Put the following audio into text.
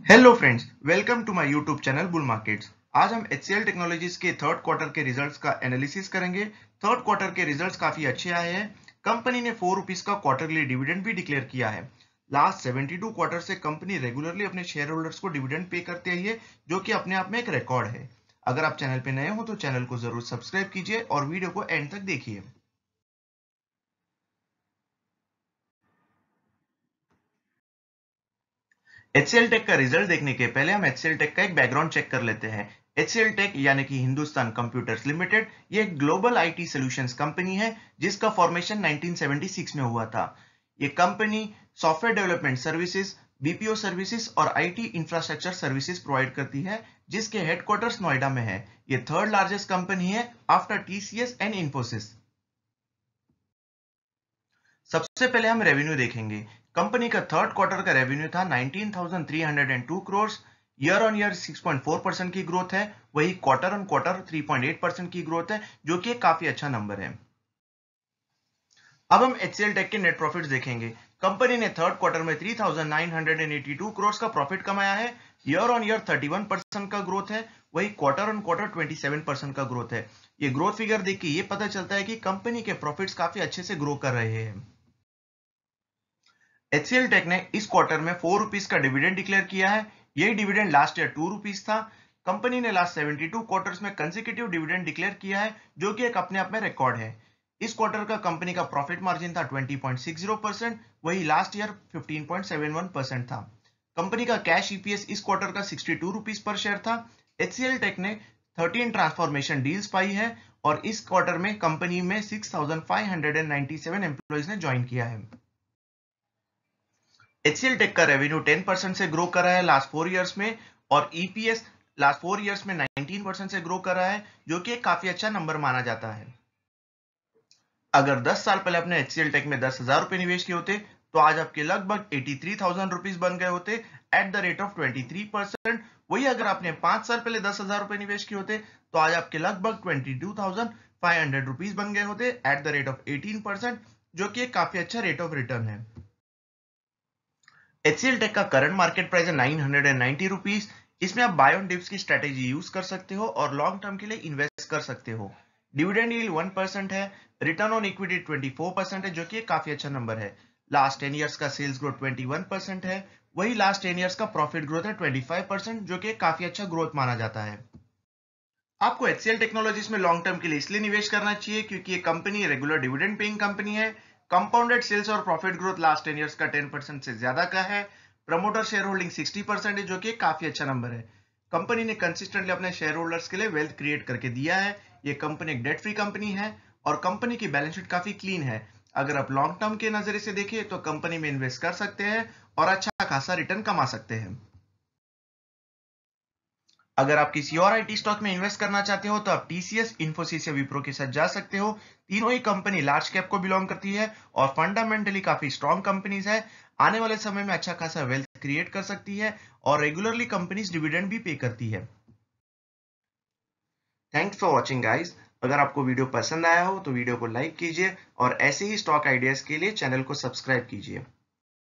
Hello friends welcome to my YouTube channel bull markets आज हम HCL technologies के third quarter के results का एनालिसिस करेंगे। थर्ड क्वार्टर के रिजल्ट्स काफ़ी अच्छे आए हैं। कंपनी ने फोर रुपीज़ का क्वार्टरली डिविडेंड भी डिक्लेयर किया है। लास्ट 72 क्वार्टर से कंपनी रेगुलरली अपने शेयर होल्डर्स को डिविडेंड पे करते आई है, जो कि अपने आप में एक रिकॉर्ड है। अगर आप चैनल पे नए हो तो चैनल को ज़रूर सब्सक्राइब कीजिए और वीडियो को एंड तक देखिए। HCL टेक का रिज़ल्ट देखने के पहले हम HCL टेक का एक बैकग्राउंड चेक कर लेते हैं। HCL टेक यानी कि हिंदुस्तान कंप्यूटर्स लिमिटेड ये एक ग्लोबल आईटी सॉल्यूशंस कंपनी है, जिसका फॉर्मेशन 1976 में हुआ था। ये company software development services BPO services और आईटी इंफ्रास्ट्रक्चर सर्विसेज़ प्रोवाइड करती है, जिसके हेडक्वार्टर्स नोएडा में है। ये थर्ड लार्जेस्ट कंपनी है आफ्टर टीसीएस एंड इन्फोसिस सबसे पहले हम रेवेन्यू देखेंगे। कंपनी का थर्ड क्वार्टर का रेवेन्यू था 19,302 crore year on year 6.4 percent की ग्रोथ है. वही क्वार्टर ऑन क्वार्टर 3.8 परसेंट की ग्रोथ है जो कि काफ़ी अच्छा नंबर है। अब हम एचसीएल टेक के नेट प्रॉफिट देखेंगे। कंपनी ने थर्ड क्वार्टर में 3,982 करोड़ का प्रॉफिट कमाया है। ईयर ऑन ईयर 31 परसेंट का ग्रोथ है। वही क्वार्टर ऑन क्वार्टर 27 परसेंट का ग्रोथ है। ये ग्रोथ फिगर देख के ये पता चलता है कि कंपनी के प्रॉफिट्स काफ़ी अच्छे से ग्रो कर रहे हैं। एचसीएल टेक ने इस क्वार्टर में फोर रुपीज़ का डिविडेंड डिक्लेयर किया है। यही dividend last year two rupees था। कंपनी ने लास्ट 72 क्वार्टर्स में कंसेक्यूटिव डिविडेंड डिक्लेयर किया है जो कि एक अपने आप में रिकॉर्ड है। इस क्वार्टर का कंपनी का प्रॉफिट मार्जिन था 20.60 परसेंट वही लास्ट ईयर 15.71 परसेंट था। कंपनी का कैश ईपीएस इस क्वार्टर का 62 रुपीज़ पर शेयर था। एचसीएल टेक ने 13 ट्रांसफॉर्मेशन डील्स पाई है और इस क्वार्टर में कंपनी में 6,597 एम्प्लॉयज़ ने ज्वाइन किया है। एचसीएल टेक का रेवेन्यू 10 परसेंट से ग्रो कर रहा है लास्ट फोर इयर्स में और ईपीएस लास्ट फोर इयर्स में 19 परसेंट से ग्रो कर है, जो कि काफ़ी अच्छा नंबर माना जाता है। अगर 10 साल पहले अपने एचसीएल टेक में दस हज़ार रुपए निवेश किए होते तो आज आपके लगभग एटी थ्री थाउज़ेंड रुपीज़ बन गए होते at the rate of twenty three percent वही अगर आपने पाँच साल पहले दस हज़ार रुपए निवेश किए होते तो आज आपके लगभग twenty two thousand five hundred rupees बन गए होते at the rate of eighteen percent जो कि काफ़ी अच्छा रेट ऑफ़ रिटर्न है। एचसीएल टेक का करंट मार्केट प्राइस है nine hundred and ninety rupees इसमें आप बाय ऑन डिप्स की स्ट्रेटेजी यूज़ कर सकते हो और लॉन्ग टर्म के लिए इन्वेस्ट कर सकते हो। डिविडेंड यील्ड वन परसेंट है। Return on equity twenty four percent है, जो कि काफ़ी अच्छा नंबर है। लास्ट टेन ईयर्स का sales growth twenty one percent है। वही लास्ट टेन ईयर्स का प्रॉफिट ग्रोथ है ट्वेंटी फाइव परसेंट जो कि काफ़ी अच्छा ग्रोथ माना जाता है। आपको एचसीएल टेक्नोलॉजीज़ में लॉन्ग टर्म के लिए इसलिए निवेश करना चाहिए, क्योंकि ये company regular dividend paying company है। कंपाउंडेड सेल्स और profit growth last ten years का टेन परसेंट से ज़्यादा का है। Promoter share holding sixty percent है, जो कि काफ़ी अच्छा नंबर है। कंपनी ने कंसिस्टेंटली अपने शेयर होल्डर्स के लिए वेल्थ क्रिएट करके दिया है। ये कंपनी एक डेट फ्री कंपनी है और कंपनी की बैलेंस शीट काफ़ी क्लीन है। अगर आप लॉन्ग टर्म के नज़रिए से देखिए तो कंपनी में इन्वेस्ट कर सकते हैं और अच्छा खासा रिटर्न कमा सकते हैं। अगर आप किसी और आईटी स्टॉक में इन्वेस्ट करना चाहते हो तो आप टीसीएस इन्फोसिस या विप्रो के साथ जा सकते हो। तीनों ही कंपनी लार्ज कैप को बिलोंग करती है और फंडामेंटली काफ़ी स्ट्रॉन्ग कंपनीज़ है। आने वाले समय में अच्छा खासा वेल्थ क्रिएट कर सकती है और रेगुलरली कंपनीज़ डिविडेंड भी पे करती है। थैंक्स फॉर वॉचिंग गाइज़ अगर आपको वीडियो पसंद आया हो तो वीडियो को लाइक कीजिए और ऐसे ही स्टॉक आइडियाज़ के लिए चैनल को सब्सक्राइब कीजिए।